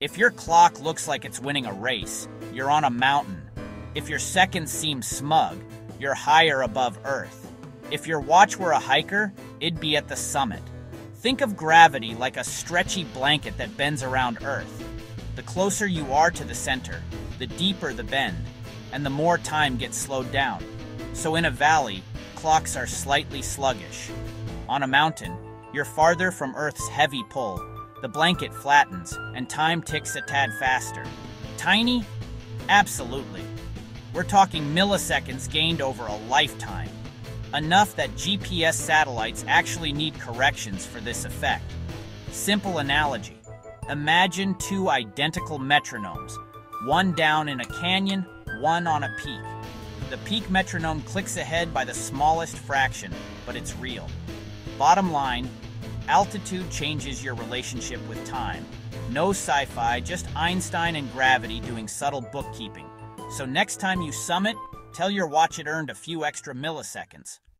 If your clock looks like it's winning a race, you're on a mountain. If your seconds seem smug, you're higher above Earth. If your watch were a hiker, it'd be at the summit. Think of gravity like a stretchy blanket that bends around Earth. The closer you are to the center, the deeper the bend, and the more time gets slowed down. So in a valley, clocks are slightly sluggish. On a mountain, you're farther from Earth's heavy pull. The blanket flattens, and time ticks a tad faster. Tiny? Absolutely. We're talking milliseconds gained over a lifetime. Enough that GPS satellites actually need corrections for this effect. Simple analogy. Imagine two identical metronomes, one down in a canyon, one on a peak. The peak metronome clicks ahead by the smallest fraction, but it's real. Bottom line, altitude changes your relationship with time. No sci fi, just Einstein and gravity doing subtle bookkeeping. So next time you summit, tell your watch it earned a few extra milliseconds.